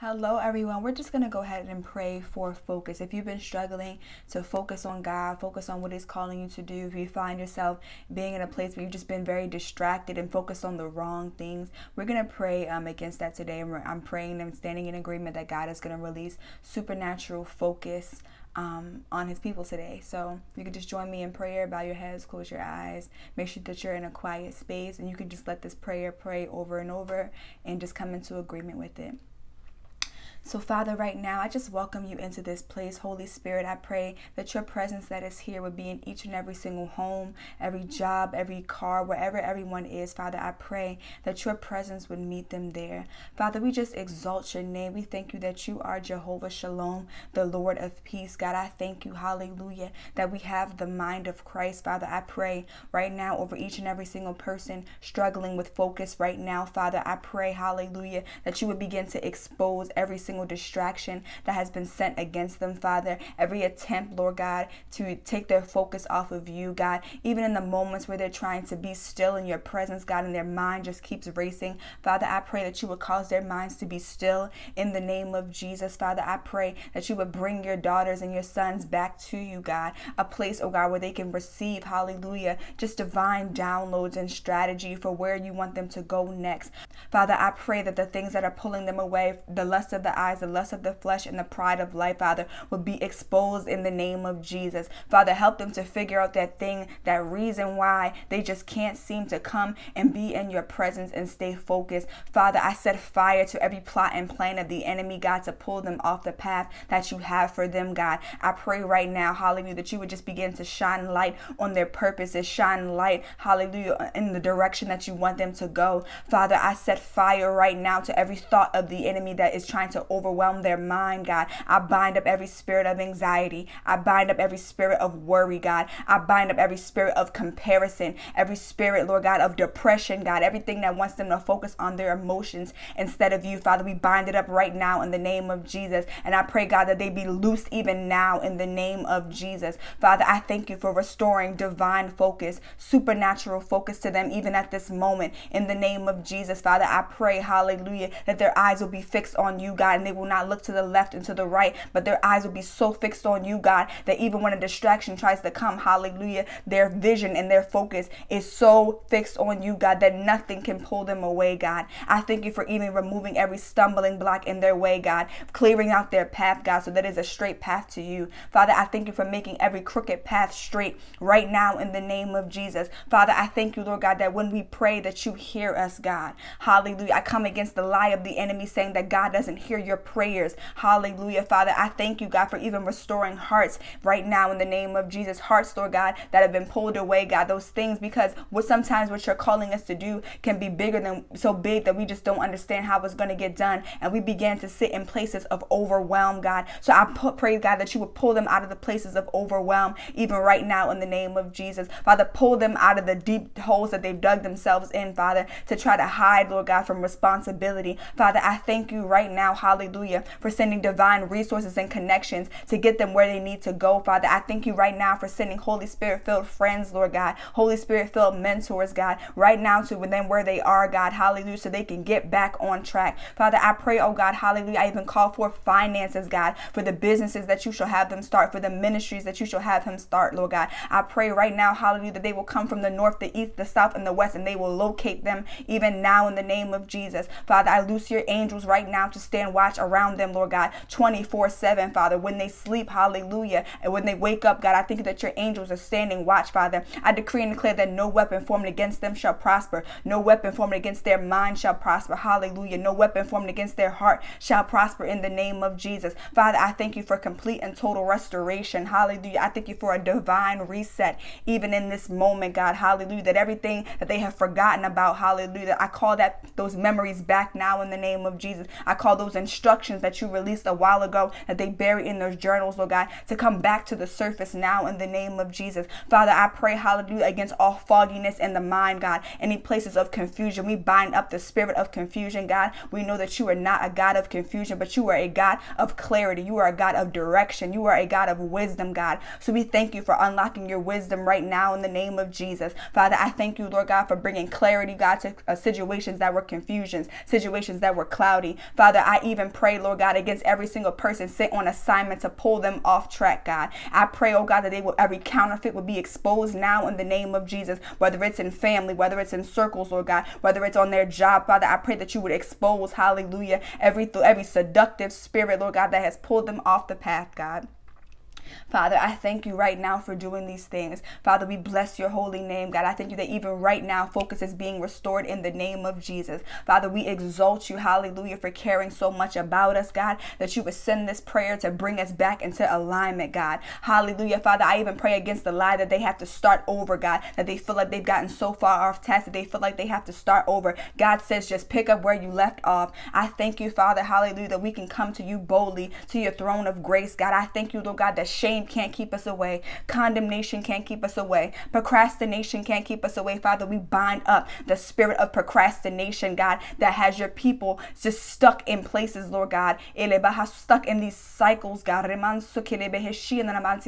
Hello, everyone. We're just going to go ahead and pray for focus. If you've been struggling to focus on God, focus on what He's calling you to do, if you find yourself being in a place where you've just been very distracted and focused on the wrong things, we're going to pray um, against that today. I'm praying and standing in agreement that God is going to release supernatural focus. Um, on his people today. So you can just join me in prayer, bow your heads, close your eyes, make sure that you're in a quiet space, and you can just let this prayer pray over and over and just come into agreement with it. So, Father, right now, I just welcome you into this place. Holy Spirit, I pray that your presence that is here would be in each and every single home, every job, every car, wherever everyone is. Father, I pray that your presence would meet them there. Father, we just exalt your name. We thank you that you are Jehovah Shalom, the Lord of peace. God, I thank you, hallelujah, that we have the mind of Christ. Father, I pray right now over each and every single person struggling with focus right now. Father, I pray, hallelujah, that you would begin to expose every single distraction that has been sent against them, Father. Every attempt, Lord God, to take their focus off of you, God. Even in the moments where they're trying to be still in your presence, God, and their mind just keeps racing. Father, I pray that you would cause their minds to be still in the name of Jesus. Father, I pray that you would bring your daughters and your sons back to you, God. A place, oh God, where they can receive, hallelujah, just divine downloads and strategy for where you want them to go next. Father, I pray that the things that are pulling them away, the lust of the eyes, the lust of the flesh, and the pride of life, Father, would be exposed in the name of Jesus. Father, help them to figure out that thing, that reason why they just can't seem to come and be in your presence and stay focused. Father, I set fire to every plot and plan of the enemy, God, to pull them off the path that you have for them, God. I pray right now, hallelujah, that you would just begin to shine light on their purposes, shine light, hallelujah, in the direction that you want them to go. Father, I set fire right now to every thought of the enemy that is trying to overwhelm their mind, God. I bind up every spirit of anxiety. I bind up every spirit of worry, God. I bind up every spirit of comparison, every spirit, Lord God, of depression, God. Everything that wants them to focus on their emotions instead of you, Father. We bind it up right now in the name of Jesus. And I pray, God, that they be loosed even now in the name of Jesus. Father, I thank you for restoring divine focus, supernatural focus to them even at this moment in the name of Jesus. Father, I pray, hallelujah, that their eyes will be fixed on you, God, and they will not look to the left and to the right, but their eyes will be so fixed on you, God, that even when a distraction tries to come, hallelujah, their vision and their focus is so fixed on you, God, that nothing can pull them away, God. I thank you for even removing every stumbling block in their way, God, clearing out their path, God, so that is a straight path to you. Father, I thank you for making every crooked path straight right now in the name of Jesus. Father, I thank you, Lord God, that when we pray that you hear us, God. Hallelujah. I come against the lie of the enemy saying that God doesn't hear your prayers. Hallelujah, Father. I thank you, God, for even restoring hearts right now in the name of Jesus. Hearts, Lord God, that have been pulled away, God. Those things, because what sometimes what you're calling us to do can be bigger than so big that we just don't understand how it's going to get done. And we began to sit in places of overwhelm, God. So I pray, God, that you would pull them out of the places of overwhelm, even right now in the name of Jesus. Father, pull them out of the deep holes that they've dug themselves in, Father, to try to hide, Lord God, from responsibility. Father, I thank you right now, hallelujah hallelujah, for sending divine resources and connections to get them where they need to go, Father. I thank you right now for sending Holy Spirit filled friends, Lord God, Holy Spirit filled mentors, God, right now to them where they are, God, hallelujah, so they can get back on track. Father, I pray, oh God, hallelujah, I even call for finances, God, for the businesses that you shall have them start, for the ministries that you shall have him start, Lord God. I pray right now, hallelujah, that they will come from the north, the east, the south, and the west, and they will locate them even now in the name of Jesus. Father, I loose your angels right now to stand watch around them, Lord God, 24 7, Father. When they sleep, hallelujah. And when they wake up, God, I think that your angels are standing watch, Father. I decree and declare that no weapon formed against them shall prosper. No weapon formed against their mind shall prosper. Hallelujah. No weapon formed against their heart shall prosper in the name of Jesus. Father, I thank you for complete and total restoration. Hallelujah. I thank you for a divine reset, even in this moment, God. Hallelujah. That everything that they have forgotten about, hallelujah. I call that those memories back now in the name of Jesus. I call those instructions instructions that you released a while ago that they bury in those journals, Lord God, to come back to the surface now in the name of Jesus. Father, I pray, hallelujah, against all fogginess in the mind, God, any places of confusion. We bind up the spirit of confusion, God. We know that you are not a God of confusion, but you are a God of clarity. You are a God of direction. You are a God of wisdom, God. So we thank you for unlocking your wisdom right now in the name of Jesus. Father, I thank you, Lord God, for bringing clarity, God, to uh, situations that were confusions, situations that were cloudy. Father, I even even pray, Lord God, against every single person sent on assignment to pull them off track, God. I pray, oh God, that they will every counterfeit will be exposed now in the name of Jesus, whether it's in family, whether it's in circles, Lord God, whether it's on their job, Father. I pray that you would expose, hallelujah, every every seductive spirit, Lord God, that has pulled them off the path, God. Father, I thank you right now for doing these things. Father, we bless your holy name, God. I thank you that even right now, focus is being restored in the name of Jesus. Father, we exalt you, hallelujah, for caring so much about us, God, that you would send this prayer to bring us back into alignment, God. Hallelujah, Father. I even pray against the lie that they have to start over, God, that they feel like they've gotten so far off task that they feel like they have to start over. God says, just pick up where you left off. I thank you, Father, hallelujah, that we can come to you boldly to your throne of grace, God. I thank you, Lord God, that shame can't keep us away. Condemnation can't keep us away. Procrastination can't keep us away. Father, we bind up the spirit of procrastination, God, that has your people just stuck in places, Lord God. Stuck in these cycles, God.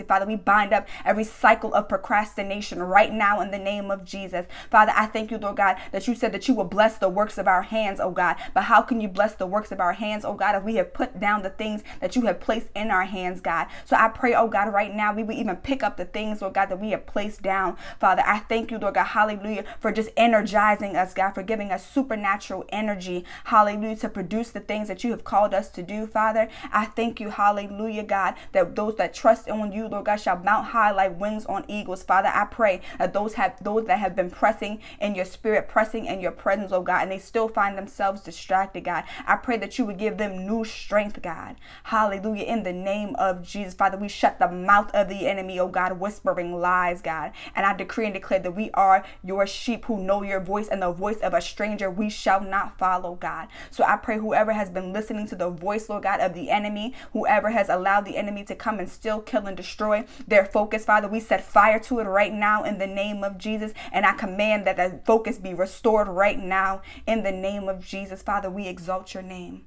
Father, we bind up every cycle of procrastination right now in the name of Jesus. Father, I thank you, Lord God, that you said that you will bless the works of our hands, oh God. But how can you bless the works of our hands, oh God, if we have put down the things that you have placed in our hands, God? So I pray, oh God, right now we would even pick up the things, Lord God, that we have placed down. Father, I thank you, Lord God, hallelujah, for just energizing us, God, for giving us supernatural energy, hallelujah, to produce the things that you have called us to do, Father. I thank you, hallelujah, God, that those that trust in you, Lord God, shall mount high like wings on eagles. Father, I pray that those have those that have been pressing in your spirit, pressing in your presence, oh God, and they still find themselves distracted, God. I pray that you would give them new strength, God. Hallelujah. In the name of Jesus, Father, we shut the mouth of the enemy, oh God, whispering lies, God. And I decree and declare that we are your sheep who know your voice and the voice of a stranger we shall not follow, God. So I pray whoever has been listening to the voice, Lord God, of the enemy, whoever has allowed the enemy to come and still kill and destroy their focus, Father, we set fire to it right now in the name of Jesus. And I command that the focus be restored right now in the name of Jesus. Father, we exalt your name.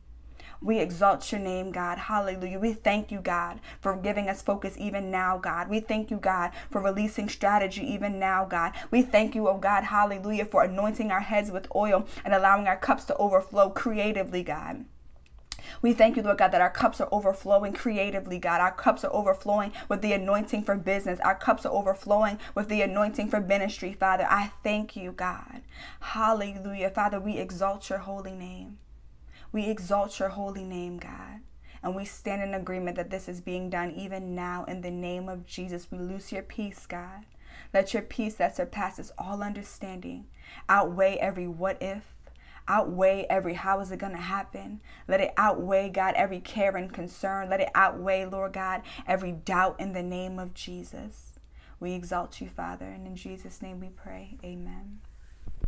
We exalt your name, God. Hallelujah. We thank you, God, for giving us focus even now, God. We thank you, God, for releasing strategy even now, God. We thank you, oh God, hallelujah, for anointing our heads with oil and allowing our cups to overflow creatively, God. We thank you, Lord God, that our cups are overflowing creatively, God. Our cups are overflowing with the anointing for business. Our cups are overflowing with the anointing for ministry, Father. I thank you, God. Hallelujah. Father, we exalt your holy name. We exalt your holy name, God. And we stand in agreement that this is being done even now in the name of Jesus. We loose your peace, God. Let your peace that surpasses all understanding outweigh every what if, outweigh every how is it going to happen. Let it outweigh, God, every care and concern. Let it outweigh, Lord God, every doubt in the name of Jesus. We exalt you, Father, and in Jesus' name we pray. Amen.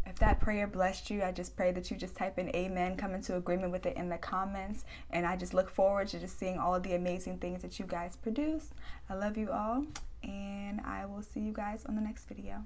If that prayer blessed you, I just pray that you just type in amen, come into agreement with it in the comments. And I just look forward to just seeing all the amazing things that you guys produce. I love you all, and I will see you guys on the next video.